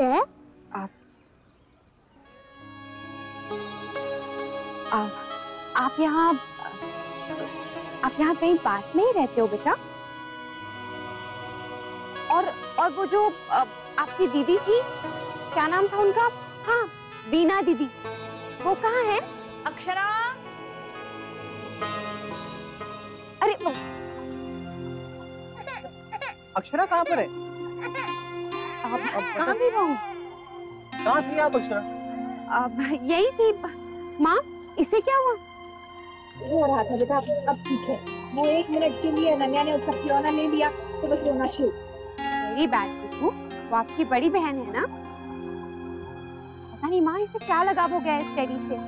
आ happy birthday आप आप आप यहाँ आप यहाँ कहीं पास में ही रहते हो बेटा? और और वो जो अ, आपकी दीदी थी क्या नाम था उनका? हाँ बीना दीदी। वो कहाँ है? अक्षरा। अरे वो- अक्षरा कहाँ पर है? आप कहाँ भी वो कहाँ थी आप अक्षरा? अब यही थी माँ इसे क्या हुआ? रो रहा था बेटा अब ठीक है। वो एक मिनट के लिए अनन्या ने उसका खिलौना ले लिया तो बस रोना शुरू। वेरी बैड बिट्टू वो आपकी बड़ी बहन है ना? पता नहीं माँ इसे क्या लगा हो गया है इस टेडी से?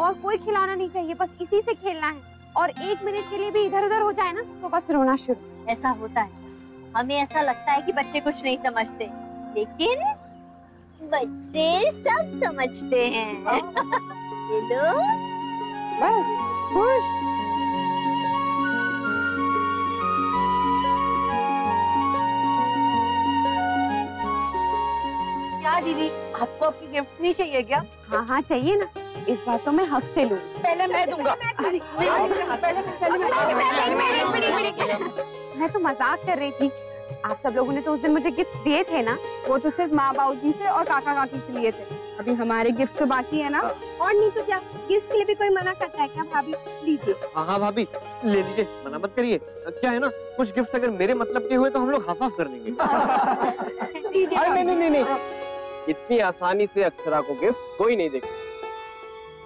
और कोई खिलौना नहीं चाहिए बस इसी से खेलना है। और एक मिनट के लिए भी इधर उधर हो जाए ना तो बस रोना शुरू। ऐसा होता है। हमें ऐसा लगता है कि बच्चे कुछ नहीं समझते। लेकिन बच्चे सब समझते हैं। ये लो। बस खुश। क्या दीदी आपको आपकी गिफ्ट नहीं चाहिए क्या? हाँ हाँ चाहिए ना। इस बार तो मैं हक से लूँ। पहले मैं दूँगा। अरे, पहले पहले मैं तो मज़ाक कर रही थी। आप सब लोगों ने तो उस दिन मुझे गिफ्ट दिए थे ना? वो तो सिर्फ़ माँ बाबू जी से और काका काकी से लिए थे। अभी हमारे गिफ्ट तो बाकी है ना? और नहीं तो क्या? गिफ्ट के लिए भी कोई मना करता है क्या भाभी? लीजिए। हाँ हाँ भाभी। ले लीजिए। मना मत करिए। क्या है ना कुछ गिफ्ट अगर मेरे मतलब के हुए तो हम लोग हाफ़ हाफ़ कर लेंगे। अरे नहीं नहीं नहीं नहीं। इतनी आसानी से अक्षरा को गिफ्ट कोई नहीं देगा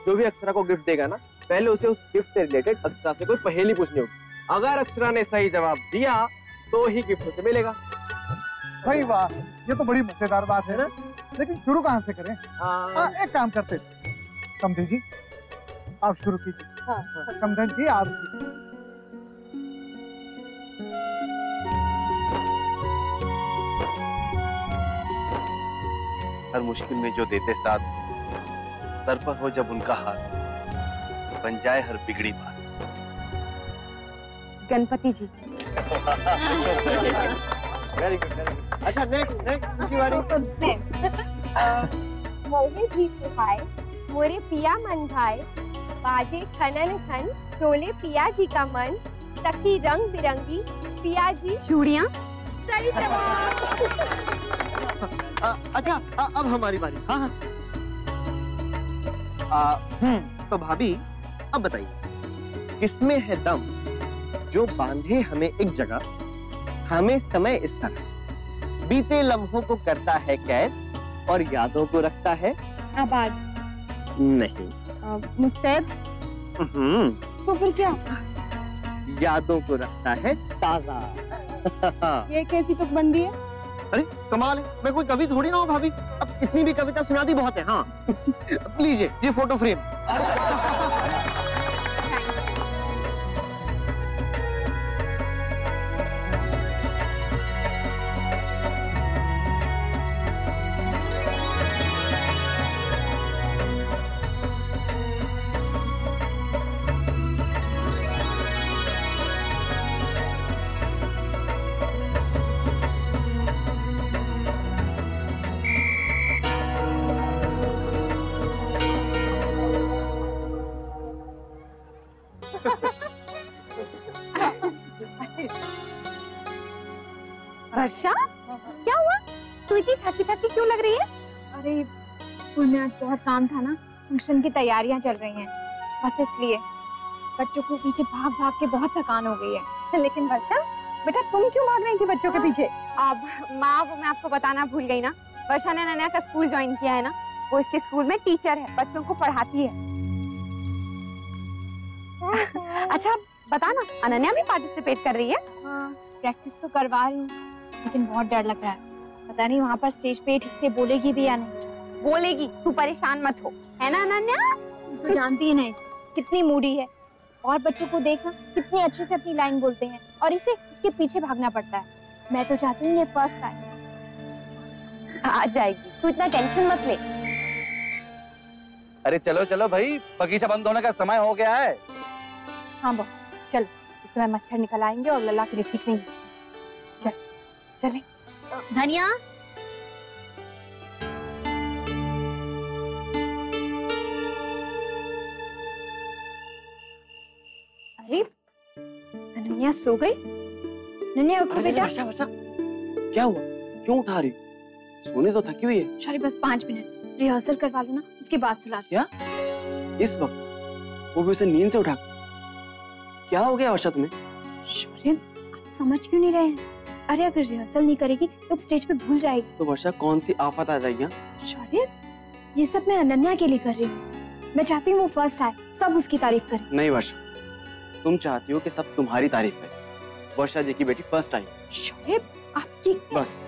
जो भी अक्षरा को गिफ्ट देगा ना पहले उसे उस गिफ्ट से रिलेटेड अक्षरा से कोई पहेली पूछनी होगी। अगर अक्षरा ने सही जवाब दिया तो ही गिफ्ट उसे मिलेगा। भाई वाह ये तो बड़ी मज़ेदार बात है ना। लेकिन शुरू कहाँ से करें? हाँ, हाँ एक काम करते समझे जी? आप शुरू कीजिए। समझन जी आप हर मुश्किल में जो देते साथ सर पर हो जब उनका हाथ बन जाए हर बिगड़ी बात Ganpati ji very good very good अच्छा नेक्स्ट नेक्स्ट बारी मोहे भी सुहाए मोरे पिया मन भाए बाजे खनन खन डोले पिया जी का मन सखी रंग बिरंगी पिया जी चूड़ियाँ सही जवाब अच्छा अब हमारी बारी हाँ हाँ हम्म तो भाभी अब बताइए किसमें है दम जो बांधे हमें एक जगह हमें समय इस तरह बीते लम्हों को करता है कैद और यादों को रखता है? आबाद। नहीं। मुस्तैद? हम्म, तो फिर क्या? यादों को रखता है ताज़ा। ये कैसी तुकबंदी है? अरे, कमाल है। मैं कोई कवि थोड़ी ना हूँ भाभी। अब इतनी भी कविता सुना दी बहुत है हाँ। लीजिए, ये फ़ोटो फ्रेम वर्षा? क्या हुआ? तू इतनी थकी थकी क्यों लग रही है? अरे स्कूल में आज बहुत काम था ना। फ़ंक्शन की तैयारियाँ चल रही हैं। बस इसलिए। बच्चों को पीछे भाग भाग के बहुत थकान हो गई है। लेकिन वर्षा बेटा तुम क्यों भाग रही थी बच्चों के पीछे? अब माँ वो मैं आपको बताना भूल गई ना। वर्षा ने नन्या का स्कूल ज्वाइन किया है ना। वो इसके स्कूल में टीचर है। बच्चों को पढ़ाती है। अच्छा बताना अनन्या भी पार्टिसिपेट कर रही है? हाँ। प्रैक्टिस तो करवा रही हूँ। लेकिन बहुत डर लग रहा है। पता नहीं वहाँ पर स्टेज पे ठीक से बोलेगी भी या नहीं। बोलेगी तू परेशान मत हो। है ना अनन्या? तो जानती ही नहीं। कितनी मूडी है। और बच्चों को देखना कितने अच्छे से अपनी लाइन बोलते हैं। और इसे उसके पीछे भागना पड़ता है। मैं तो चाहती हूँ ये फ़र्स्ट आए आ जाएगी। तू इतना टेंशन मत ले। अरे चलो चलो भाई बगीचा बंद होने का समय हो गया है। हाँ बहुत चलो इस समय मच्छर निकल आएँगे और लल्ला के लिए ठीक नहीं चले। धनिया? अरे अनन्या सो गई। अनन्या उठो बेटा। वर्षा वर्षा क्या हुआ? क्यों उठा रही सोने तो थकी हुई है। सॉरी बस पाँच मिनट। रिहर्सल करवा लो ना उसके बाद सुला क्या? इस वक्त? वो भी उसे नींद से उठा क्या हो गया वर्षा तुम्हें? शौर्य आप समझ क्यों नहीं रहे हैं? अरे अगर रिहर्सल नहीं करेगी तो स्टेज पे भूल जाएगी। तो वर्षा कौन सी आफत आ जाएगी हाँ? शौर्य ये सब मैं अनन्या के लिए कर रही हूँ। मैं चाहती हूँ वो फ़र्स्ट आए सब उसकी तारीफ़ करें। नहीं वर्षा तुम चाहती हो कि सब तुम्हारी तारीफ़ करें। वर्षा जी की बेटी फ़र्स्ट आई। शौर्य आप ये बस।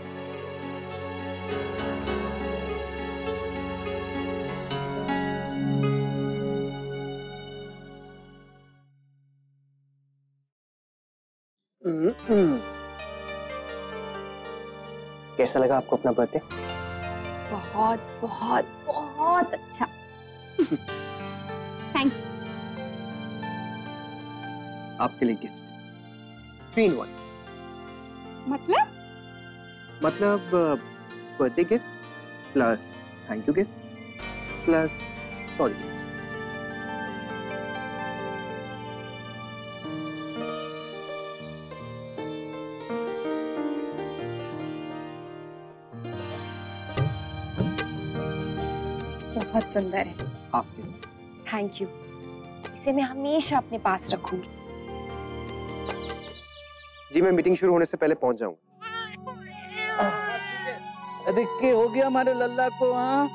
कैसा लगा आपको अपना बर्थडे बहुत बहुत बहुत अच्छा। थैंक यू आपके लिए गिफ्ट थ्री इन वन मतलब? मतलब birthday gift plus thank you gift plus sorry बहुत सुंदर है। आपके थैंक यू इसे मैं हमेशा अपने पास रखूँगी। जी मैं मीटिंग शुरू होने से पहले पहुँच जाऊँगा। अरे के हो गया हमारे लल्ला को हाँ?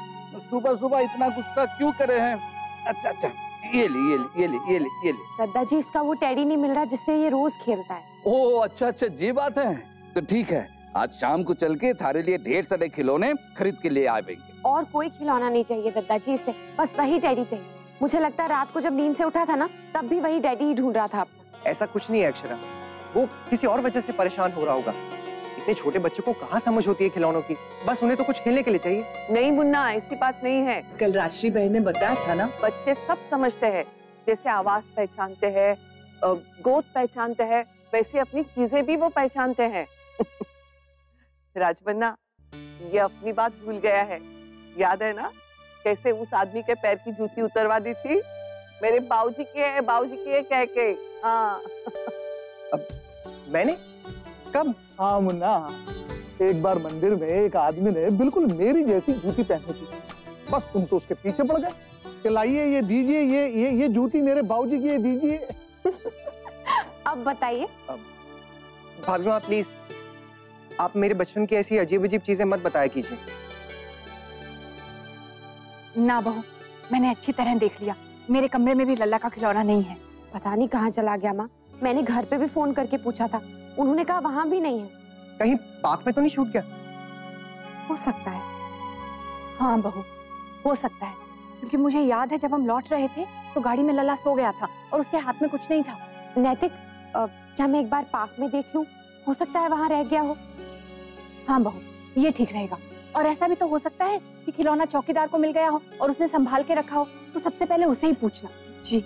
सुबह सुबह इतना गुस्सा क्यों करे हैं? अच्छा अच्छा ये ले ये ले ये ले ये ले ये ले। दद्दा जी इसका वो टेडी नहीं मिल रहा जिससे ये रोज खेलता है। ओ अच्छा अच्छा जी बात है। तो ठीक है आज शाम को चल के थारे लिए ढेर सारे खिलौने खरीद के ले आवेंगे और कोई खिलौना नहीं चाहिए दद्दा जी इसे बस वही डैडी चाहिए। मुझे लगता है रात को जब नींद से उठा था ना तब भी वही डैडी ही ढूंढ रहा था अपना। ऐसा कुछ नहीं है अक्षरा। वो किसी और वजह से परेशान हो रहा होगा। इतने छोटे बच्चों को कहाँ समझ होती है खिलौनों की? बस उन्हें तो कुछ खेलने के लिए चाहिए। नहीं मुन्ना ऐसी बात नहीं है। कल राशि बहन ने बताया था ना। बच्चे सब समझते हैं। जैसे आवाज़ पहचानते हैं गोद पहचानते हैं वैसे अपनी चीज़ें भी वो पहचानते हैं। राजबन्ना ये अपनी बात भूल गया है। याद है ना? कैसे उस आदमी के पैर की जूती उतरवा दी थी? मेरे बाबूजी की है बाबूजी की है कह के। हाँ। अब मैंने? कब? हाँ मुन्ना। एक बार मंदिर में एक आदमी ने बिल्कुल मेरी जैसी जूती पहनी थी। बस तुम तो उसके पीछे पड़ गए। कि लाइए ये दीजिए ये ये ये जूती मेरे बाबूजी की ये दीजिए। अब बताइए। भाभी प्लीज़ आप मेरे बचपन की ऐसी अजीब अजीब चीज़ें मत बताया कीजिए। ना बहू मैंने अच्छी तरह देख लिया। मेरे कमरे में भी लल्ला का खिलौना नहीं है। पता नहीं कहाँ चला गया माँ। मैंने घर पे भी फ़ोन करके पूछा था। उन्होंने कहा वहाँ भी नहीं है। कहीं पार्क में तो नहीं छूट गया? हो सकता है। हाँ बहू हो सकता है। क्योंकि मुझे याद है जब हम लौट रहे थे तो गाड़ी में लल्ला सो गया था और उसके हाथ में कुछ नहीं था। नैतिक अ, क्या मैं एक बार पार्क में देख लूँ? हो सकता है वहाँ रह गया हो। हाँ बहू ये ठीक रहेगा। और ऐसा भी तो हो सकता है कि खिलौना चौकीदार को मिल गया हो और उसने संभाल के रखा हो तो सबसे पहले उसे ही पूछना। जी।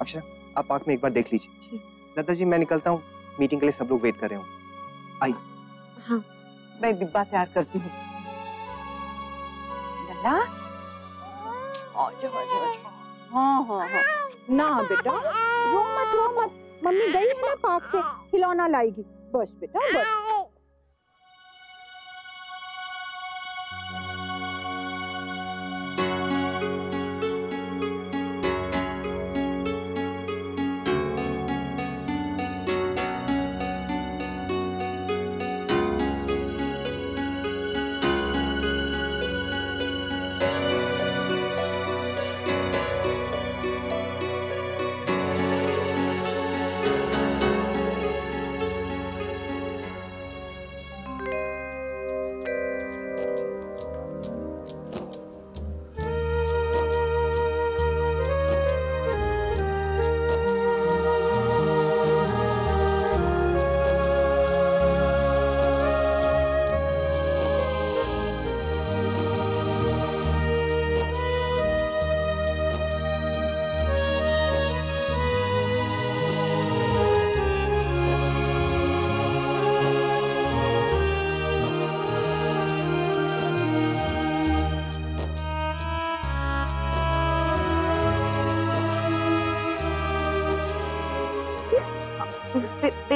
अक्षरा आप पार्क में एक बार देख लीजिए। लता जी मैं निकलता हूँ। मीटिंग के लिए सब लोग वेट कर रहे हो हाँ। मैं डिब्बा तैयार करती हूँ। आजा हाँ हाँ हाँ। ना बेटा। रो मत रो मत। मम्मी गई है ना पार्क से। खिलौना लाएगी। बस बेटा बस।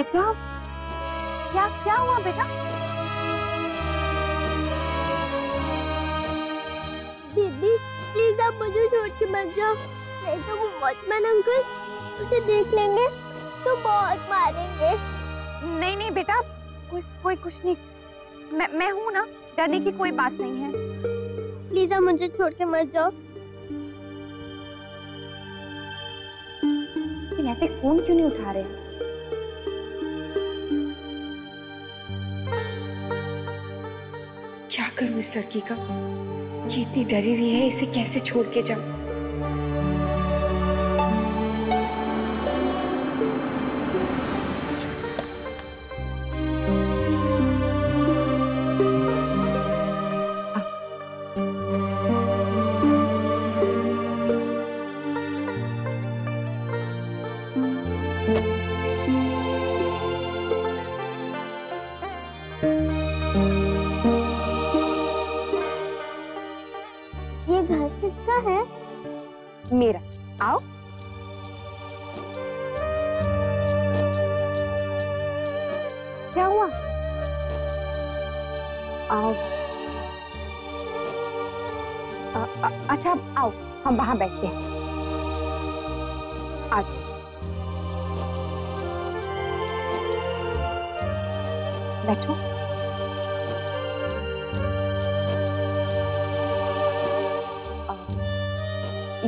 बेटा? क्या क्या हुआ बेटा? दीदी प्लीज़ आप मुझे छोड़ के मत जाओ। नहीं तो वो वॉचमैन अंकल उसे देख लेंगे तो बहुत मारेंगे। नहीं नहीं बेटा कोई कोई कुछ नहीं। मैं मैं हूँ ना डरने की कोई बात नहीं है। प्लीज़ आप मुझे छोड़ के मत जाओ। ये नैतिक फ़ोन क्यों नहीं उठा रहे? क्या करूँ इस लड़की का? ये इतनी डरी हुई है इसे कैसे छोड़ के जाऊँ? वहाँ बैठते हैं। आज बैठो।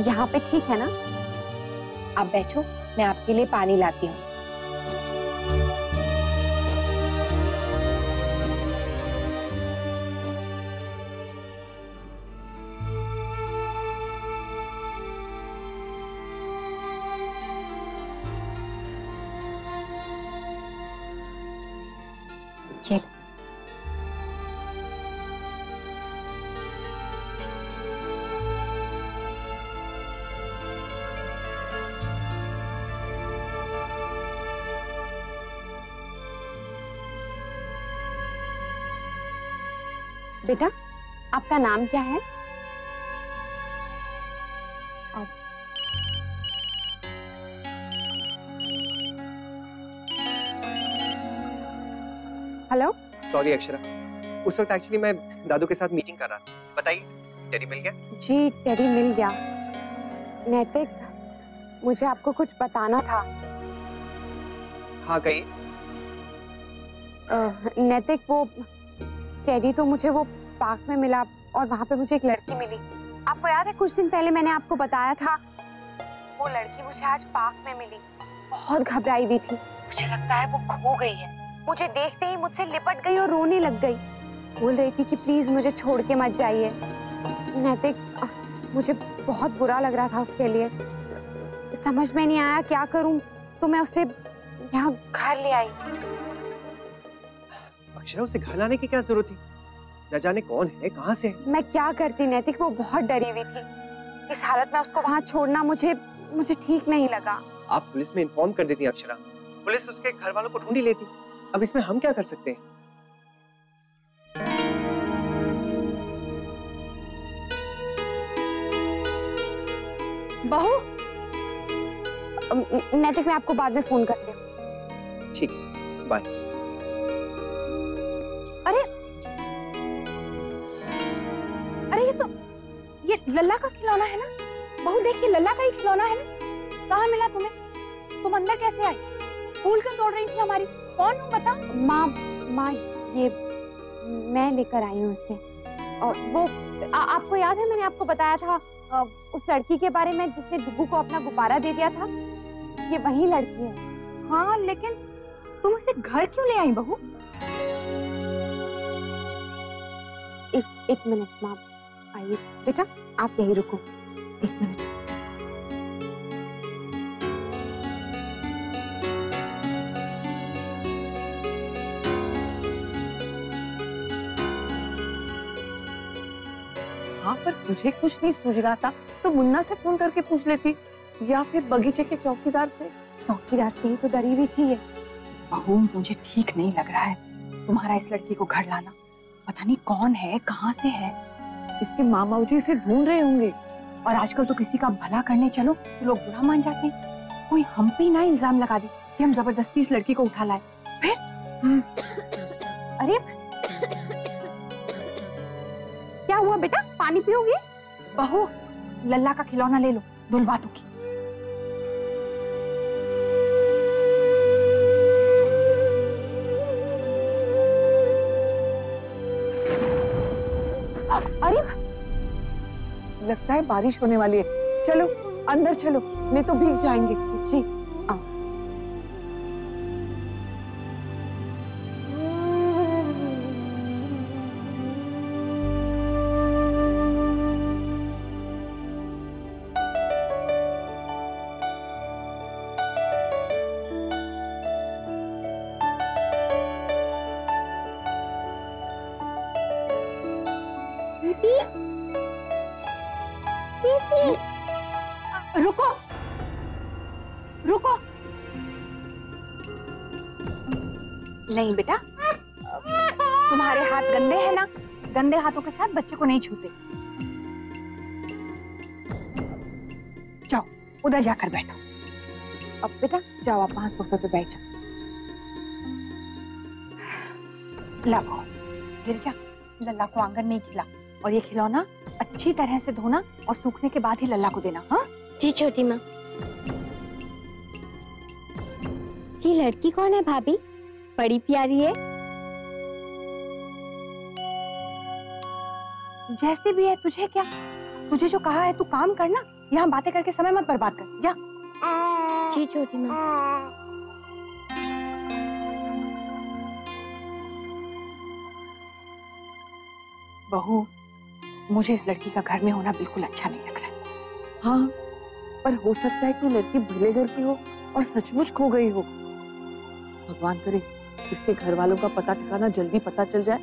यहाँ पे ठीक है ना? आप बैठो, मैं आपके लिए पानी लाती हूँ। बेटा आपका नाम क्या है? हेलो सॉरी अक्षरा उस वक्त एक्चुअली मैं दादू के साथ मीटिंग कर रहा था। बताइए टेडी मिल गया? जी टेडी मिल गया। नैतिक मुझे आपको कुछ बताना था। हाँ कहिए। नैतिक वो टेडी तो मुझे वो पार्क में मिला और वहाँ पे मुझे एक लड़की मिली। आपको याद है, कुछ दिन पहले मैंने आपको बताया था, वो लड़की मुझे आज पार्क में मिली। बहुत घबराई हुई थी। मुझे लगता है वो खो गई है। मुझे देखते ही मुझसे लिपट गई और रोने लग गई। बोल रही थी कि प्लीज़ मुझे छोड़ के मत जाइए। नैतिक मुझे बहुत बुरा लग रहा था उसके लिए। समझ में नहीं आया क्या करूँ तो मैं उसे यहाँ घर ले आई। अक्षरा उसे घर लाने की क्या ज़रूरत थी? न जाने कौन है कहाँ से है? मैं क्या करती नैतिक? वो बहुत डरी हुई थी। इस हालत में उसको वहाँ छोड़ना मुझे मुझे ठीक नहीं लगा। आप पुलिस में इन्फॉर्म कर देती अक्षरा। पुलिस उसके घर वालों को ढूंढ लेती। अब इसमें हम क्या कर सकते हैं? बहू? नैतिक मैं आपको बाद में फ़ोन करती हूँ। ठीक बाय लल्ला का खिलौना है ना? बहू देखिए लल्ला का ही खिलौना है ना? कहाँ मिला तुम्हें? तुम अंदर कैसे आई फूल क्यों तोड़ रही थी हमारी? कौन हूँ बता माँ माँ ये मैं लेकर आई हूँ उसे। और वो आ, आपको याद है मैंने आपको बताया था अ, उस लड़की के बारे में जिसने डुगू को अपना गुब्बारा दे दिया था? ये वही लड़की है। हाँ लेकिन तुम उसे घर क्यों ले आई बहू? एक एक मिनट माँ। आइए। बेटा, आप यहीं रुको। एक मिनट। पर मुझे कुछ नहीं सूझ रहा था तो मुन्ना से फ़ोन करके पूछ लेती, या फिर बगीचे के चौकीदार से। चौकीदार से ही तो डरी हुई थी ये। बहू, मुझे ठीक नहीं लग रहा है। तुम्हारा इस लड़की को घर लाना। पता नहीं कौन है, कहाँ से है। इसके मामा जी इसे ढूंढ रहे होंगे। और आजकल तो किसी का भला करने चलो तो लोग बुरा मान जाते हैं। कोई हम पे ना इल्ज़ाम लगा दे कि हम ज़बरदस्ती इस लड़की को उठा लाए। फिर? हम्म, अरे क्या हुआ बेटा? पानी पियोगे? बहू लल्ला का खिलौना ले लो धुलवा दूँगी अरे, लगता है बारिश होने वाली है। चलो, अंदर चलो, नहीं तो भीग जाएँगे। जी। नहीं बेटा। तुम्हारे हाथ गंदे हैं ना? गंदे हाथों के साथ बच्चे को नहीं छूते। जाओ, उधर जाकर बैठो। अब बेटा, जाओ आप वहाँ सोफे पे बैठ जाओ। लाओ। गिरजा लल्ला को आँगन में खिला। और ये खिलौना अच्छी तरह से धोना और सूखने के बाद ही लल्ला को देना हाँ? जी छोटी माँ। ये लड़की कौन है भाभी? बड़ी प्यारी है। जैसे भी है तुझे क्या? तुझे जो कहा है तू काम करना। यहाँ बातें करके समय मत बर्बाद कर। जा। जी छोटी माँ बहू मुझे इस लड़की का घर में होना बिल्कुल अच्छा नहीं लग रहा हाँ। पर हो सकता है कि लड़की भले घर की हो और सचमुच खो गई हो। भगवान करे इसके घर वालों का पता ठिकाना जल्दी पता चल जाए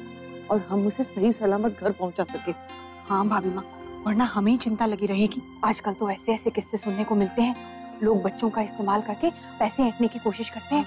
और हम उसे सही सलामत घर पहुँचा सके। हाँ भाभी माँ, वरना हमें ही चिंता लगी रहेगी। आजकल तो ऐसे ऐसे किस्से सुनने को मिलते हैं। लोग बच्चों का इस्तेमाल करके पैसे ऐंठने की कोशिश करते हैं।